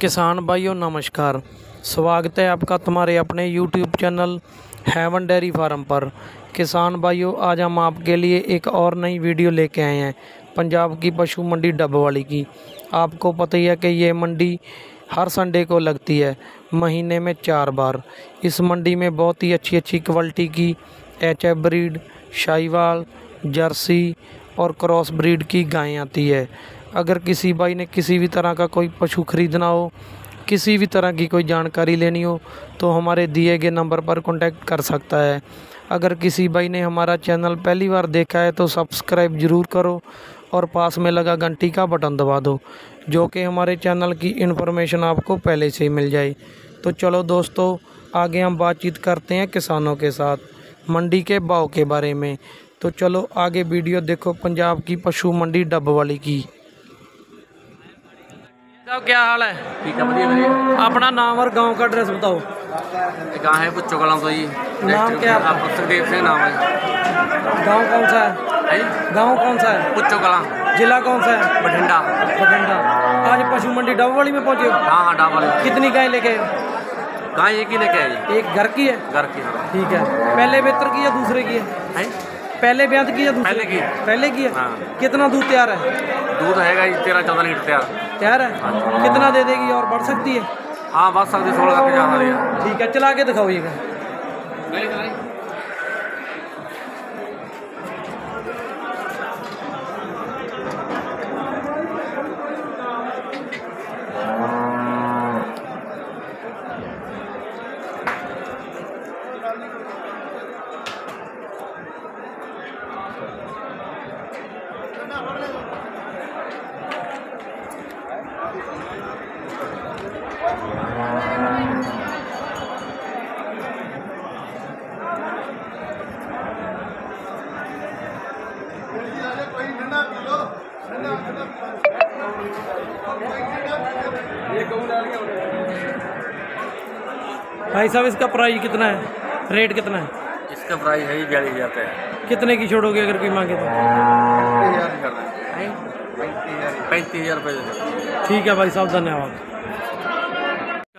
किसान भाइयों, नमस्कार। स्वागत है आपका तुम्हारे अपने YouTube channel heaven dairy farm पर। किसान भाइयों, आज हम आपके लिए एक और नई वीडियो लेके आए हैं, पंजाब की पशु मंडी डब्बवाली की। आपको पता ही है कि ये मंडी हर संडे को लगती है, महीने में चार बार। इस मंडी में बहुत ही अच्छी अच्छी क्वालिटी की H F breed, Sahiwal, Jersey और क्रॉस ब्रीड की गायें आती है। अगर किसी भाई ने किसी भी तरह का कोई पशु खरीदना हो, किसी भी तरह की कोई जानकारी लेनी हो तो हमारे दिए गए नंबर पर कांटेक्ट कर सकता है। अगर किसी भाई ने हमारा चैनल पहली बार देखा है तो सब्सक्राइब ज़रूर करो और पास में लगा घंटी का बटन दबा दो, जो कि हमारे चैनल की इन्फॉर्मेशन आपको पहले से ही मिल जाए। तो चलो दोस्तों, आगे हम बातचीत करते हैं किसानों के साथ, मंडी के भाव के बारे में। तो चलो आगे वीडियो देखो, पंजाब की पशु मंडी डब वाली की। साहब क्या हाल है ठीक है बढ़िया बढ़िया अपना नाम और गाँव का एड्रेस बताओ कहाँ है पुच्चो कलां तो जी नाम क्या है आप सुखदेव सिंह नाम है गाँव कौन सा है है गाँव कौन सा है पुच्चो कलां जिला कौन सा है बठिंडा बठिंडा आज पशु मंडी डब वाली में पहुँचे हाँ हाँ डाब वाले कितनी गाय लेके? कहाँ एक ही लेके आए एक घर की है घर की ठीक है पहले बेहतर की या दूसरे की है पहले ब्याज की या दूसरे पहले की। पहले की है हाँ। कितना दूध तैयार है दूध हैगा तेरह चौदह लीटर तैयार तैयार है? कितना दे देगी और बढ़ सकती है? हाँ बढ़ सकती है सोलह जाना ठीक है चला के दिखाओइएगा भाई साहब इसका प्राइस कितना है? रेट कितना है? इसका प्राइस है बयालीस हज़ार रुपये कितने की छोड़ोगे अगर कोई मांगे तो? पैंतीस हज़ार रुपये ठीक है भाई साहब धन्यवाद।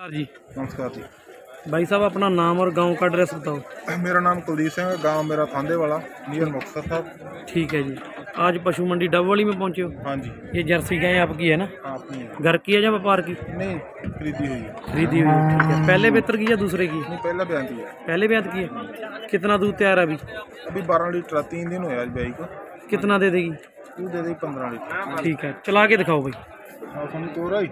नमस्कार जी। नमस्कार जी। भाई साहब अपना नाम और गाँव का एड्रेस बताओ। मेरा नाम कुलदीप सिंह है गाँव मेरा थांदे वाला नियर मुक्तसर साहब। ठीक है जी। आज पशु मंडी डबवाली में पहुँचे हो? हाँ जी। ये जर्सी गाय आपकी है ना? अपनी है। घर की है या व्यापार की? नहीं खरीदी हुई है। खरीदी हुई है ठीक है। पहले बेहतर की या दूसरे की? नहीं पहला बयान दिया है। पहले ब्याज की है? कितना दूध तैयार है अभी? अभी बारह लीटर तीन दिन हुए आज को। कितना दे देगी? तू दे दे पंद्रह लीटर। ठीक है चला के दिखाओ भाई। हाँ सुन तो रही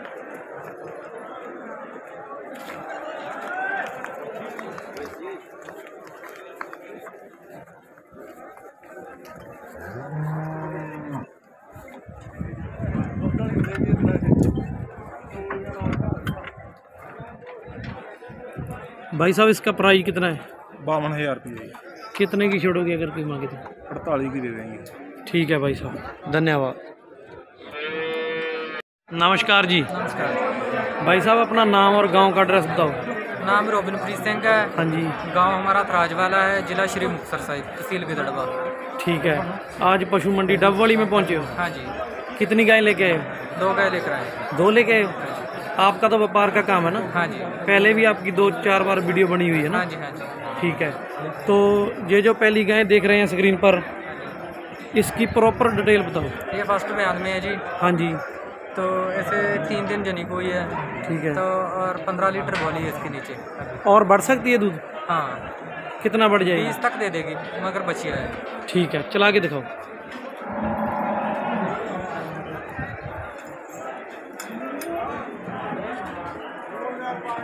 भाई साहब इसका प्राइस कितना है? बावन हज़ार रुपये कितने की छोड़ोगे अगर कोई मांगे तो? अड़तालीस की दे देंगे। ठीक है भाई साहब धन्यवाद। नमस्कार जी। नमस्कार। भाई साहब अपना नाम और गाँव का एड्रेस बताओ। नाम रोबिनप्रीत सिंह है। हाँ जी। गाँव हमारा थराज वाला है जिला श्री मुक्तसर साहिब तहसील गिदड़वा ठीक है। आज पशु मंडी डबवाली में पहुँचे हो? हाँ जी। कितनी गाय लेके आए दो गाय लेकर आए दो लेके आए आपका तो व्यापार का काम है ना? हाँ जी। पहले भी आपकी दो चार बार वीडियो बनी हुई है ना? हाँ जी हाँ जी। ठीक है। तो ये जो पहली गाय देख रहे हैं स्क्रीन पर इसकी प्रॉपर डिटेल बताओ। ये फ़र्स्ट बयान में है जी। हाँ जी। तो ऐसे तीन दिन जनी को हुई है। ठीक है। तो और पंद्रह लीटर बोली है इसके नीचे। और बढ़ सकती है दूध? हाँ। कितना बढ़ जाएगी? बीस तक दे देगी मगर बचिया है। ठीक है चला के दिखाओ।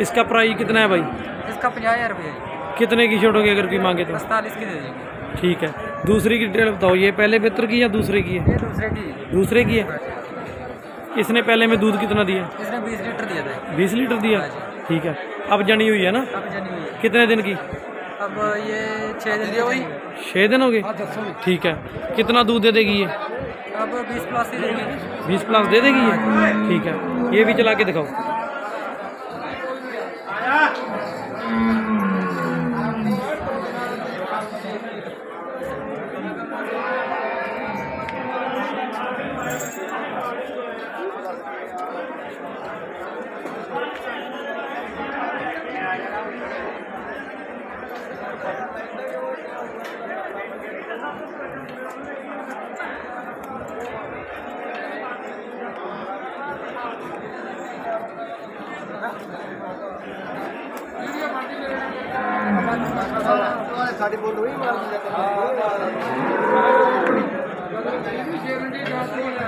इसका प्राइस कितना है भाई? इसका पचास हज़ार रुपये। कितने की छोड़ोगे अगर कोई मांगे तो? पैंतालीस की दे देंगे। ठीक है। दूसरी की डिटेल बताओ ये पहले मित्र की या दूसरे की है? ये दूसरे की। दूसरे की है? इसने पहले में दूध कितना दिया? इसने बीस लीटर दिया था। बीस लीटर दिया? ठीक है। अब जनी हुई है ना? अब जनी हुई है। कितने दिन की? अब ये छः दिन हुई छः दिन हो गए? ठीक है। कितना दूध दे देगी ये? अब बीस प्लस ही देंगे। बीस प्लस दे देगी ये? ठीक है। ये भी चला के दिखाओ।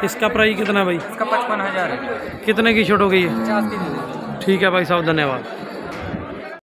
इसका प्राइस कितना है भाई? इसका पचपन हज़ार। है कितने की छूट हो गई है? ठीक है भाई साहब धन्यवाद।